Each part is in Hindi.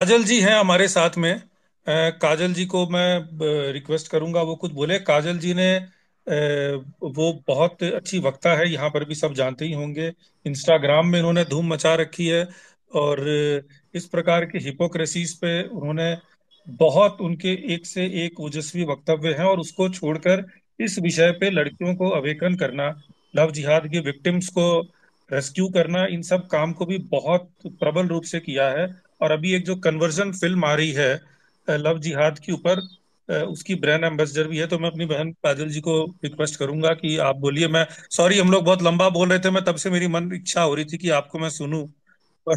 काजल जी हैं हमारे साथ में। काजल जी को मैं रिक्वेस्ट करूँगा, वो कुछ बोले। काजल जी ने वो बहुत अच्छी वक्ता है, यहाँ पर भी सब जानते ही होंगे। इंस्टाग्राम में इन्होंने धूम मचा रखी है और इस प्रकार के हिपोक्रेसीज पे उन्होंने बहुत उनके एक से एक ओजस्वी वक्तव्य हैं और उसको छोड़कर इस विषय पे लड़कियों को अवेकन करना, लव जिहाद की विक्टिम्स को रेस्क्यू करना इन सब काम को भी बहुत प्रबल रूप से किया है। और अभी एक जो कन्वर्जन फ़िल्म आ रही है लव जिहाद के ऊपर उसकी ब्रांड एम्बेसडर भी है तो मैं अपनी बहन काजल जी को रिक्वेस्ट करूँगा कि आप बोलिए। मैं सॉरी हम लोग बहुत लंबा बोल रहे थे मैं तब से मेरी मन इच्छा हो रही थी कि आपको मैं सुनू।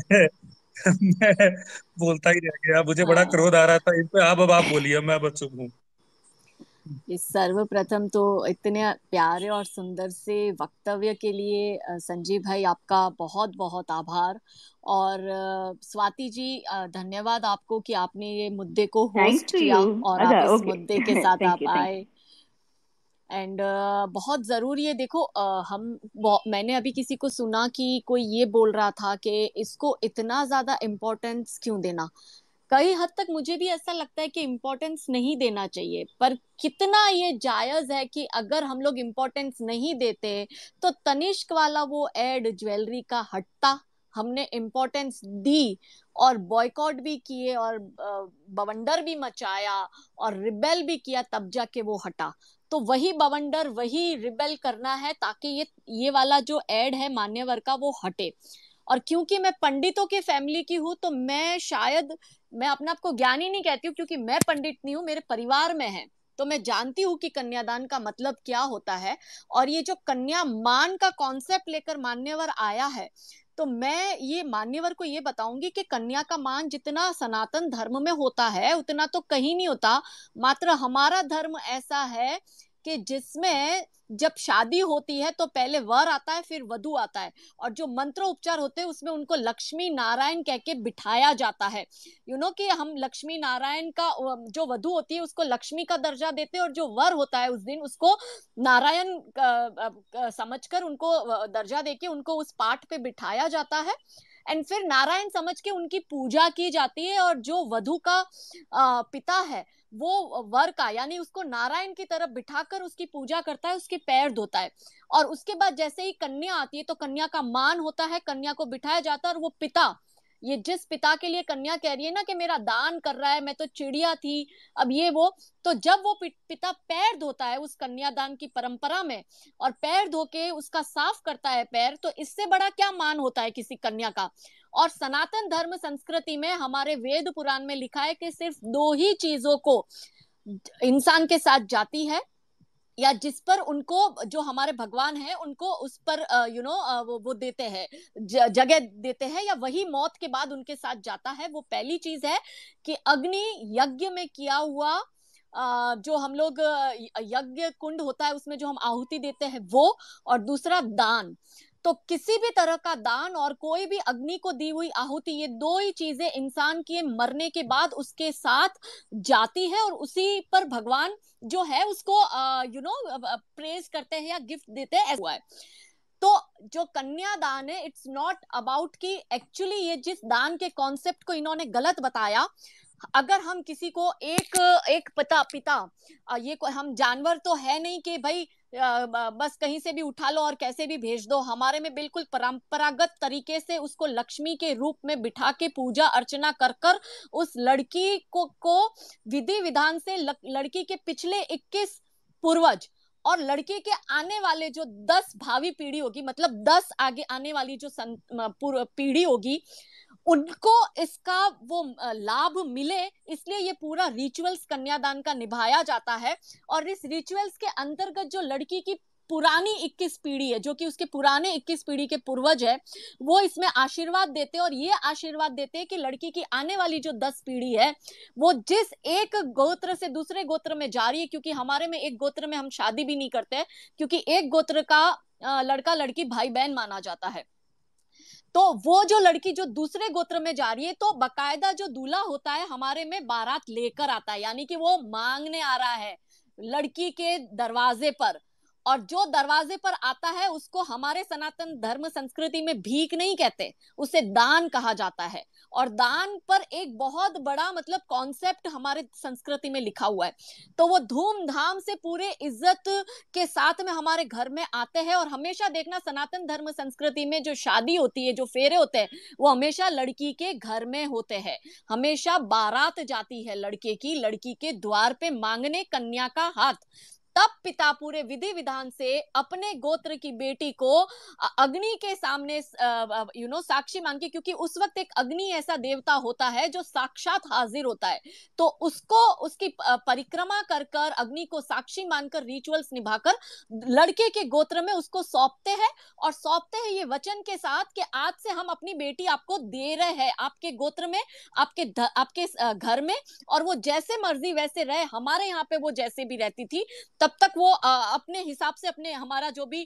मैं बोलता ही रह गया मुझे बड़ा हाँ। क्रोध आ रहा था इन पे आप अब आप बोलिए मैं बस चुप हूँ। इस सर्वप्रथम तो इतने प्यारे और सुंदर से वक्तव्य के लिए संजीव भाई आपका बहुत बहुत आभार। और स्वाति जी धन्यवाद आपको कि आपने ये मुद्दे को होस्ट किया और आप अच्छा इस मुद्दे के साथ आप आए। एंड uh, बहुत ज़रूरी है देखो अ, हम मैंने अभी किसी को सुना कि कोई ये बोल रहा था कि इसको इतना ज़्यादा इम्पोर्टेंस क्यों देना? कई हद तक मुझे भी ऐसा लगता है कि इम्पोर्टेंस नहीं देना चाहिए। पर कितना ये जायज़ है कि अगर हम लोग इम्पोर्टेंस नहीं देते तो तनिष्क वाला वो एड ज्वेलरी का हटता हमने इम्पोर्टेंस दी और बॉयकॉट भी किए और बवंडर भी मचाया और रिबेल भी किया, तब जाके वो हटा। तो वही बवंडर, वही रिबेल करना है ताकि ये ये वाला जो एड है मान्यवर का वो हटे। और क्योंकि मैं पंडितों के फैमिली की हूँ तो मैं शायद मैं अपने आप को ज्ञानी नहीं कहती हूँ, क्योंकि मैं पंडित नहीं हूँ, मेरे परिवार में है। तो मैं जानती हूँ कि कन्यादान का मतलब क्या होता है, और ये जो कन्या मान का कॉन्सेप्ट लेकर मान्यवर आया है तो मैं ये मान्यवर को ये बताऊँगी कि कन्या का मान जितना सनातन धर्म में होता है, उतना तो कहीं नहीं होता। मात्र हमारा धर्म ऐसा है कि जिसमें जब शादी होती है तो पहले वर आता है, फिर वधु आता है और जो मंत्र उपचार होते हैं उसमें उनको लक्ष्मी नारायण कह के बिठाया जाता है। यू नो कि हम लक्ष्मी नारायण का जो वधु होती है उसको लक्ष्मी का दर्जा देते हैं और जो वर होता है उस दिन उसको नारायण समझकर उनको दर्जा देके उनको उस पाठ पे बिठाया जाता है। एंड फिर नारायण समझ के उनकी पूजा की जाती है और जो वधु का पिता है, वो वर का, यानी उसको नारायण की तरफ़ बिठाकर उसकी पूजा करता है, उसके पैर धोता है। और उसके बाद जैसे ही कन्या आती है तो कन्या का मान होता है, कन्या को बिठाया जाता है और वो पिता ये जिस पिता के लिए कन्या कह रही है ना कि मेरा दान कर रहा है, मैं तो चिड़िया थी, अब ये वो तो जब वो पिता पैर धोता है उस कन्यादान की परंपरा में और पैर धो के उसका साफ़ करता है पैर तो इससे बड़ा क्या मान होता है किसी कन्या का? और सनातन धर्म संस्कृति में हमारे वेद पुराण में लिखा है कि सिर्फ़ दो ही चीज़ों को इंसान के साथ जाती है या जिस पर उनको, जो हमारे भगवान है, उनको उस पर यू नो वो वो देते हैं जगह देते हैं या वही मौत के बाद उनके साथ जाता है, वो पहली चीज़ है कि अग्नि यज्ञ में किया हुआ जो हम लोग यज्ञ कुंड होता है, उसमें जो हम आहुति देते हैं, वो, और दूसरा दान। तो किसी भी तरह का दान और कोई भी अग्नि को दी हुई आहुति, ये दो ही चीज़ें इंसान के मरने के बाद उसके साथ जाती है और उसी पर भगवान जो है उसको यू नो प्रेज करते हैं या गिफ्ट देते हैं, ऐसा है। तो जो कन्यादान है इट्स नॉट अबाउट कि एक्चुअली ये जिस दान के कॉन्सेप्ट को इन्होंने गलत बताया अगर हम किसी को एक एक पिता पिता ये हम जानवर तो है नहीं कि भाई बस कहीं से भी उठा लो और कैसे भी भेज दो। हमारे में बिल्कुल परंपरागत तरीके से उसको लक्ष्मी के रूप में बिठा के पूजा अर्चना कर कर उस लड़की को को विधि विधान से लड़की के पिछले 21 पूर्वज और लड़के के आने वाले जो दस भावी पीढ़ी होगी मतलब दस आगे आने वाली जो पीढ़ी होगी उनको इसका वो लाभ मिले, इसलिए ये पूरा रिचुअल्स कन्यादान का निभाया जाता है। और इस रिचुअल्स के अंतर्गत जो लड़की की पुरानी 21 पीढ़ी है, जो कि उसके पुराने 21 पीढ़ी के पूर्वज है, वो इसमें आशीर्वाद देते हैं और ये आशीर्वाद देते हैं कि लड़की की आने वाली जो 10 पीढ़ी है, वो जिस एक गोत्र से दूसरे गोत्र में जा रही है, क्योंकि हमारे में एक गोत्र में हम शादी भी नहीं करते क्योंकि एक गोत्र का लड़का लड़की भाई बहन माना जाता है। तो वो जो लड़की जो दूसरे गोत्र में जा रही है तो बकायदा जो दूल्हा होता है, हमारे में बारात लेकर आता है, यानी कि वो मांगने आ रहा है लड़की के दरवाजे पर। और जो दरवाजे पर आता है, उसको हमारे सनातन धर्म संस्कृति में भीख नहीं कहते, उसे दान कहा जाता है। और दान पर एक बहुत बड़ा मतलब कॉन्सेप्ट हमारे संस्कृति में लिखा हुआ है। तो वो धूमधाम से पूरे इज़्ज़त के साथ में हमारे घर में आते हैं और हमेशा देखना सनातन धर्म संस्कृति में जो शादी होती है, जो फेरे होते हैं, वो हमेशा लड़की के घर में होते हैं। हमेशा बारात जाती है लड़के की, लड़की के द्वार पे मांगने कन्या का हाथ। तब पिता पूरे विधि विधान से अपने गोत्र की बेटी को अग्नि के सामने यू नो साक्षी मांग के क्योंकि उस वक्त एक अग्नि ऐसा देवता होता है जो साक्षात हाजिर होता है। तो उसको, उसकी परिक्रमा कर कर अग्नि को साक्षी मानकर रिचुअल्स निभाकर लड़के के गोत्र में उसको सौंपते हैं और सौंपते हैं ये वचन के साथ कि आज से हम अपनी बेटी आपको दे रहे हैं, आपके गोत्र में, आपके आपके घर में और वो जैसे मर्ज़ी वैसे रहे। हमारे यहाँ पे वो जैसे भी रहती थी, तब तक वो अपने हिसाब से अपने हमारा जो भी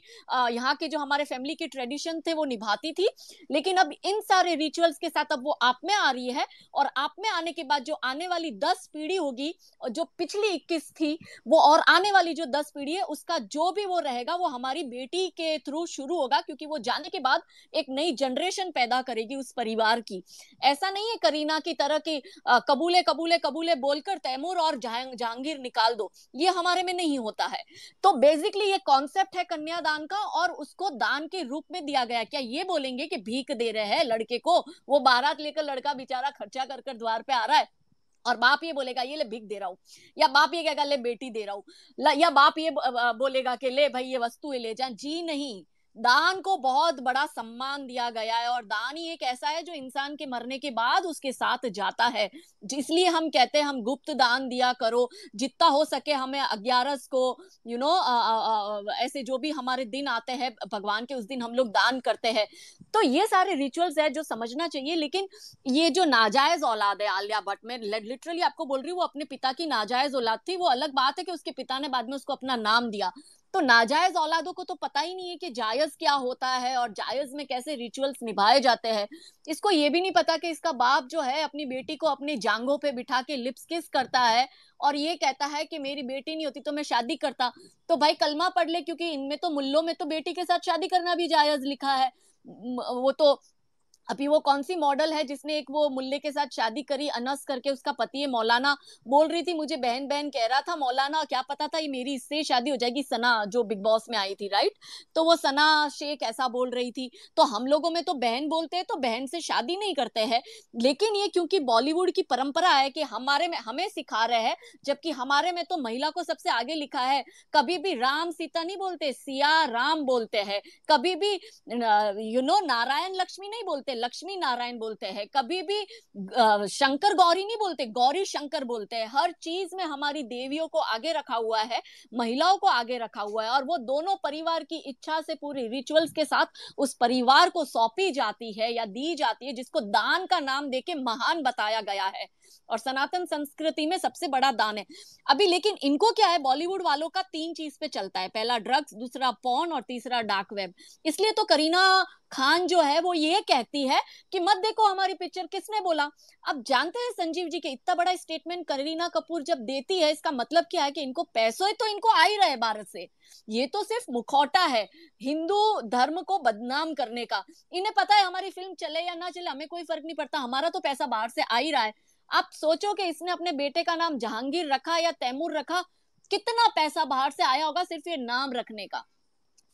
यहाँ के जो हमारे फैमिली के ट्रेडिशन थे वो निभाती थी। लेकिन अब इन सारे रिचुअल्स के साथ अब वो आप में आ रही है और आप में आने के बाद जो आने वाली दस पीढ़ी होगी जो पिछली इक्कीस थी, वो और आने वाली जो दस पीढ़ी है, उसका जो भी वो रहेगा, वो हमारी बेटी के थ्रू शुरू होगा, क्योंकि वो जाने के बाद एक नई जनरेशन पैदा करेगी उस परिवार की। ऐसा नहीं है करीना की तरह की कबूले कबूले कबूले बोलकर तैमूर और जहांगीर निकाल दो। ये हमारे में नहीं होता है। तो बेसिकली ये कॉन्सेप्ट है कन्यादान का और उसको दान के रूप में दिया गया क्या ये बोलेंगे कि भीख दे रहे हैं लड़के को? वो बारात लेकर लड़का बेचारा खर्चा कर कर द्वार पे आ रहा है और बाप ये बोलेगा, ये ले भीख दे रहा हूँ। या बाप ये कहेगा, ले बेटी दे रहा हूँ। या बाप ये बोलेगा कि, ले भाई ये वस्तु ले जा। जी नहीं। दान को बहुत बड़ा सम्मान दिया गया है और दान ही एक ऐसा है जो इंसान के मरने के बाद उसके साथ जाता है। इसलिए हम कहते हैं, हम गुप्त दान दिया करो। जितना हो सके हमें अग्यारस को यू नो ऐसे जो भी हमारे दिन आते हैं, भगवान के उस दिन हम लोग दान करते हैं। तो ये सारे रिचुअल्स है जो समझना चाहिए, लेकिन ये जो नाजायज औलाद है, आलिया भट्ट में लिटरली आपको बोल रही हूँ, वो अपने पिता की नाजायज औलाद थी। वो अलग बात है कि उसके पिता ने बाद में उसको अपना नाम दिया। तो नाजायज औलादों को तो पता ही नहीं है कि जायज़ क्या होता है और जायज़ में कैसे रिचुअल्स निभाए जाते हैं। इसको ये भी नहीं पता कि इसका बाप जो है अपनी बेटी को अपनी जांघों पे बिठा के लिप्स किस करता है और ये कहता है कि मेरी बेटी नहीं होती तो मैं शादी करता। तो भाई कलमा पढ़ ले क्योंकि इनमें तो मुल्लों में तो बेटी के साथ शादी करना भी जायज़ लिखा है। वो तो अभी वो कौन सी मॉडल है जिसने एक वो मुल्ले के साथ शादी करी, अनस करके उसका पति है, मौलाना? बोल रही थी, मुझे बहन बहन कह रहा था, मौलाना, क्या पता था ये मेरी इससे शादी हो जाएगी, सना, जो बिग बॉस में आई थी राइट तो वो सना शेख ऐसा बोल रही थी। तो हम लोगों में तो बहन बोलते हैं तो बहन से शादी नहीं करते हैं। लेकिन ये क्योंकि बॉलीवुड की परंपरा है कि हमारे में, हमें सिखा रहे हैं, जबकि हमारे में तो महिला को सबसे आगे लिखा है। कभी भी राम सीता नहीं बोलते, सिया राम बोलते हैं। कभी भी यू नो नारायण लक्ष्मी नहीं बोलते बोलते लक्ष्मी नारायण बोलते हैं, कभी भी शंकर गौरी नहीं बोलते, गौरी शंकर बोलते हैं। हर चीज़ में हमारी देवियों को आगे रखा हुआ है, महिलाओं को आगे रखा हुआ है और वो दोनों परिवार की इच्छा से पूरी रिचुअल्स के साथ उस परिवार को सौंपी जाती है या दी जाती है, जिसको दान का नाम देके महान बताया गया है। और सनातन संस्कृति में सबसे बड़ा दान है। अभी लेकिन इनको क्या है बॉलीवुड वालों का तीन चीज़ पे चलता है। पहला ड्रग्स दूसरा पॉन और तीसरा डार्क वेब इसलिए तो करीना खान जो है, वो ये कहती है कि मत देखो हमारी पिक्चर किसने बोला? अब जानते हैं संजीव जी के इतना बड़ा स्टेटमेंट करीना कपूर जब देती है, इसका मतलब क्या है कि इनको पैसों तो इनको आ ही रहे भारत से। ये तो सिर्फ़ मुखौटा है, हिंदू धर्म को बदनाम करने का। इन्हें पता है हमारी फ़िल्म चले या ना चले, हमें कोई फ़र्क नहीं पड़ता। हमारा तो पैसा बाहर से आ ही रहा है। आप सोचो कि इसने अपने बेटे का नाम जहांगीर रखा या तैमूर रखा, कितना पैसा बाहर से आया होगा सिर्फ़ ये नाम रखने का।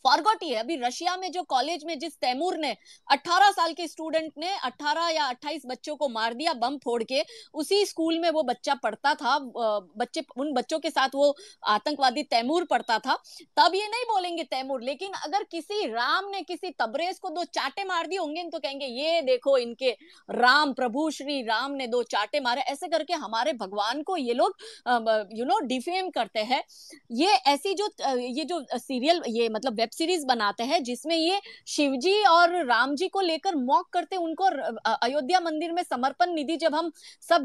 फॉरगॉट ही है। अभी रशिया में जो कॉलेज में जिस तैमूर ने 18 साल के स्टूडेंट ने 18 या 28 बच्चों को मार दिया बम फोड़ के, उसी स्कूल में वो बच्चा पढ़ता था बच्चे, उन बच्चों के साथ वो आतंकवादी तैमूर पढ़ता था। तब ये नहीं बोलेंगे तैमूर, लेकिन अगर किसी राम ने किसी तबरेज को दो चाटे मार दिए होंगे तो कहेंगे, ये देखो इनके राम, प्रभु श्री राम ने दो चाटे मारे। ऐसे करके हमारे भगवान को ये लोग यू नो डिफेम करते हैं। ये ऐसी जो ये जो सीरियल ये मतलब वेब सीरीज़ बनाते हैं, जिसमें ये शिवजी और राम जी को लेकर मॉक करते उनको अयोध्या मंदिर में समर्पण निधि जब हम सब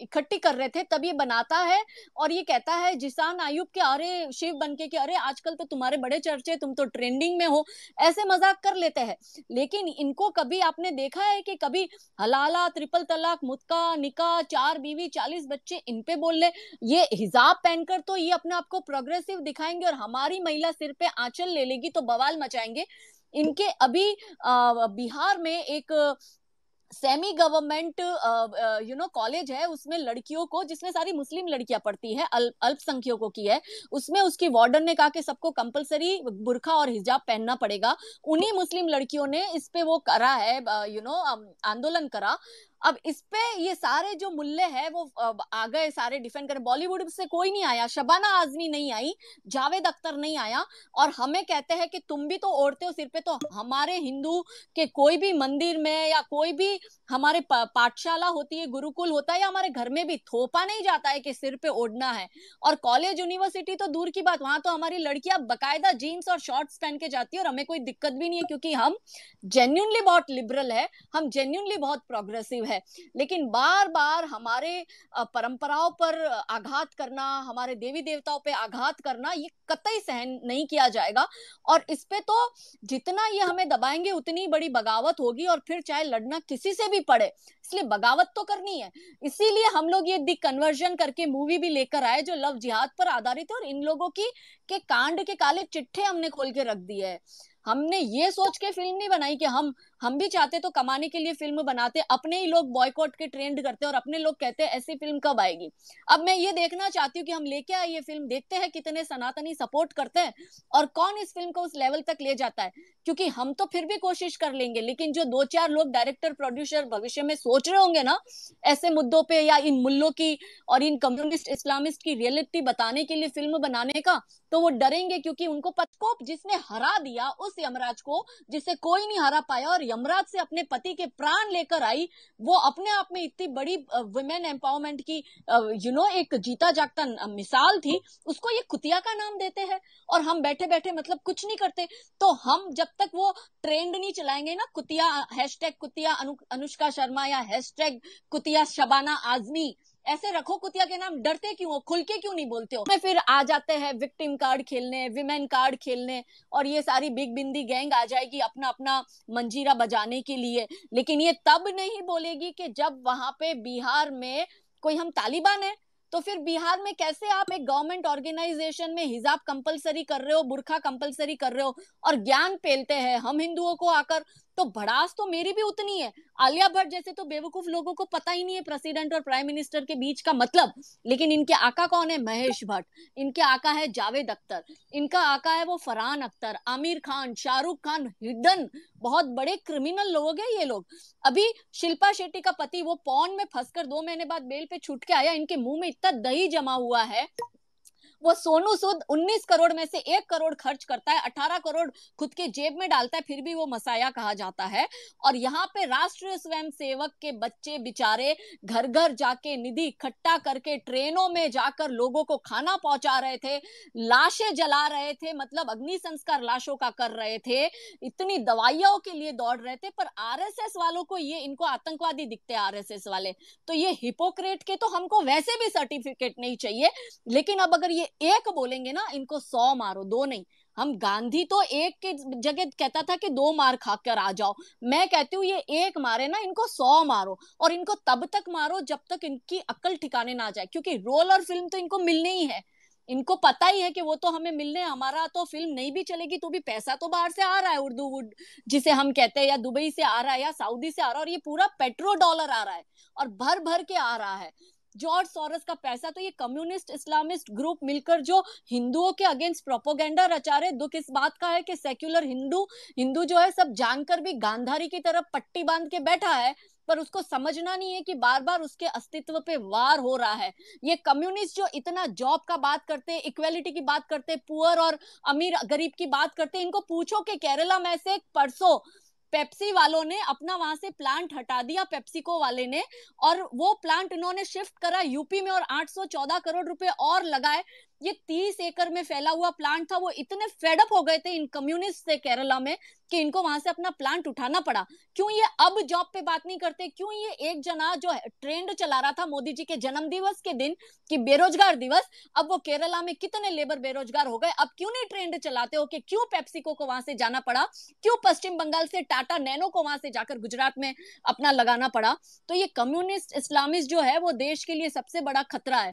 इकट्ठी कर रहे थे, तब ये बनाता है और ये कहता है जिसान आयुब के, अरे शिव बन के कि अरे आजकल तो तुम्हारे बड़े चर्चे, तुम तो ट्रेंडिंग में हो, ऐसे मज़ाक कर लेते हैं। लेकिन इनको कभी आपने देखा है कि कभी हलाला ट्रिपल तलाक, मुतका, निका, चार बीवी, चालीस बच्चे इन पे बोल ले, ये हिजाब पहनकर तो ये अपने आप को प्रोग्रेसिव दिखाएँगे और हमारी महिला सिर पे आंचल ले लेगी। तो बवाल मचाएँगे। इनके अभी बिहार में एक semi government you know college है उसमें लड़कियों को जिसमें सारी मुस्लिम लड़कियाँ पढ़ती है अल, अल्पसंख्यकों की है उसमें उसकी वार्डन ने कहा कि सबको कंपलसरी बुरखा और हिजाब पहनना पड़ेगा। उन्हीं मुस्लिम लड़कियों ने इस पे वो करा है यू नो आंदोलन करा। अब इस पे ये सारे जो मूल्य है, वो आ गए सारे डिफेंड कर बॉलीवुड से कोई नहीं आया, शबाना आजमी नहीं आई, जावेद अख्तर नहीं आया और हमें कहते हैं कि तुम भी तो ओढ़ते हो सिर पे तो हमारे हिंदू के कोई भी मंदिर में या कोई भी हमारे पाठशाला होती है, गुरुकुल होता है या हमारे घर में भी थोपा नहीं जाता है कि सिर पे ओढ़ना है। और कॉलेज यूनिवर्सिटी तो दूर की बात, वहाँ तो हमारी लड़कियाँ बकायदा जीन्स और शॉर्ट्स पहन के जाती है और हमें कोई दिक्कत भी नहीं है क्योंकि हम जेन्यूनली बहुत लिबरल है, हम जेन्यूनली बहुत प्रोग्रेसिव है। लेकिन बार बार हमारे परंपराओं पर आघात करना, हमारे देवी देवताओं पे आघात करना, ये कतई सहन नहीं किया जाएगा। और इस पे तो जितना ये हमें दबाएँगे, उतनी बड़ी बगावत होगी और फिर चाहे लड़ना किसी से भी पड़े, इसलिए बगावत तो करनी है। इसीलिए हम लोग ये दी कन्वर्जन करके मूवी भी लेकर आए जो लव जिहाद पर आधारित है और इन लोगों की, के कांड के काले चिट्ठे हमने खोल के रख दिए है। हमने ये सोच के फ़िल्म नहीं बनाई कि हम हम भी चाहते तो कमाने के लिए फ़िल्म बनाते, अपने ही लोग बॉयकॉट के ट्रेंड करते और अपने लोग कहते हैं, ऐसी फ़िल्म कब आएगी? अब मैं ये देखना चाहती हूँ कि हम लेके आए ये फ़िल्म, देखते हैं कितने सनातनी सपोर्ट करते हैं और कौन इस फ़िल्म को उस लेवल तक ले जाता है। क्योंकि हम तो फिर भी कोशिश कर लेंगे, लेकिन जो दो चार लोग डायरेक्टर प्रोड्यूसर भविष्य में सोच रहे होंगे ना, ऐसे मुद्दों पे या इन मुल्लों की और इन कम्युनिस्ट इस्लामिस्ट की रियलिटी बताने के लिए फ़िल्म बनाने का तो वो डरेंगे क्योंकि उनको पचकोप जिसने हरा दिया उस यमराज को, जिसे कोई नहीं हरा पाया और यमराज से अपने पति के प्राण लेकर आई वो अपने आप में इतनी बड़ी वुमेन एम्पावरमेंट की यू नो एक जीता जागता मिसाल थी उसको ये कुतिया का नाम देते हैं। और हम बैठे बैठे मतलब कुछ नहीं करते। तो हम जब तक वो ट्रेंड नहीं चलाएँगे ना कुतिया हैशटैग कुतिया अनु, अनुष्का शर्मा या हैशटैग कुतिया शबाना आजमी ऐसे रखो कुतिया के नाम, डरते क्यों हो? खुल के क्यों नहीं बोलते हो? मैं फिर आ जाते हैं विक्टिम कार्ड खेलने विमेन कार्ड खेलने, और ये सारी बिग बिंदी गैंग आ जाएगी अपना अपना मंजीरा बजाने के लिए। लेकिन ये तब नहीं बोलेगी कि जब वहाँ पे बिहार में कोई हम तालिबान है तो फिर बिहार में कैसे आप एक गवर्नमेंट ऑर्गेनाइजेशन में हिजाब कंपलसरी कर रहे हो, बुरखा कंपलसरी कर रहे हो, और ज्ञान पेलते हैं हम हिंदुओं को आकर? तो भड़ास तो मेरी भी उतनी है। आलिया भट्ट जैसे तो बेवकूफ़ लोगों को पता ही नहीं है प्रेसिडेंट और प्राइम मिनिस्टर के बीच का मतलब। लेकिन इनके आका कौन है? महेश भट्ट। इनके आका है जावेद अख्तर। इनका आका है वो फरहान अख्तर, आमिर खान, शाहरुख खान, हिडन। बहुत बड़े क्रिमिनल लोग हैं ये लोग। अभी शिल्पा शेट्टी का पति वो पौन में फंसकर दो महीने बाद बेल पे छूट के आया। इनके मुँह में इतना दही जमा हुआ है। वो सोनू सूद 19 करोड़ में से एक करोड़ खर्च करता है 18 करोड़ खुद के जेब में डालता है, फिर भी वो मसाया कहा जाता है। और यहाँ पे राष्ट्रीय स्वयं सेवक के बच्चे बिचारे घर घर जाके निधि इकट्ठा करके ट्रेनों में जाकर लोगों को खाना पहुँचा रहे थे, लाशें जला रहे थे मतलब अग्नि संस्कार लाशों का कर रहे थे, इतनी दवाइयों के लिए दौड़ रहे थे, पर आरएसएस वालों को ये, इनको आतंकवादी दिखते हैं आरएसएस वाले। तो ये हिपोक्रेट के तो हमको वैसे भी सर्टिफिकेट नहीं चाहिए, लेकिन अब अगर ये एक बोलेंगे ना, इनको सौ मारो, दो नहीं। हम गांधी तो एक के जगह कहता था कि दो मार खा कर आ जाओ। मैं कहती हूँ, ये एक मारे ना, इनको सौ मारो और इनको तब तक मारो जब तक इनकी अक्ल ठिकाने ना जाए, क्योंकि रोल और फ़िल्म तो इनको मिलने ही है। इनको पता ही है कि वो तो हमें मिलने, हमारा तो फ़िल्म नहीं भी चलेगी तो भी पैसा तो बाहर से आ रहा है उर्दू वुड जिसे हम कहते हैं, या दुबई से आ रहा है, या सऊदी से आ रहा है, और ये पूरा पेट्रो डॉलर आ रहा है, और भर भर के आ रहा है। जॉर्ज सोरस का पैसा तो ये कम्युनिस्ट इस्लामिस्ट ग्रुप मिलकर जो हिंदुओं के अगेंस्ट प्रोपोगेंडा रचा रहे, दुख इस बात का है कि सेक्युलर हिंदू हिंदू जो है सब जानकर भी गांधारी की तरफ़ पट्टी बाँध के बैठा है, पर उसको समझना नहीं है कि बार बार उसके अस्तित्व पे वार हो रहा है। ये कम्युनिस्ट जो इतना जॉब का बात करते हैं, इक्वेलिटी की बात करते हैं, पुअर और अमीर, गरीब की बात करते हैं, इनको पूछो कि केरला में से परसों पेप्सी वालों ने अपना वहाँ से प्लांट हटा दिया, पेप्सिको वाले ने, और वो प्लांट इन्होंने शिफ्ट करा, यूपी में और 814 करोड़ रुपए और लगाए। ये तीस एकड़ में फैला हुआ प्लांट था, वो इतने फेडअप हो गए थे इन कम्युनिस्ट से केरला में कि इनको वहाँ से अपना प्लांट उठाना पड़ा। क्यों ये अब जॉब पे बात नहीं करते? क्यों ये एक जना जो ट्रेंड चला रहा था मोदी जी के जन्म दिवस के दिन कि बेरोजगार दिवस, अब वो केरला में कितने लेबर बेरोजगार हो गए? अब क्यों नहीं ट्रेंड चलाते हो कि क्यों पेप्सिको को वहाँ से जाना पड़ा? क्यों पश्चिम बंगाल से टाटा नैनो को वहाँ से जाकर गुजरात में अपना लगाना पड़ा? तो ये कम्युनिस्ट इस्लामिस्ट जो है, वो देश के लिए सबसे बड़ा खतरा है।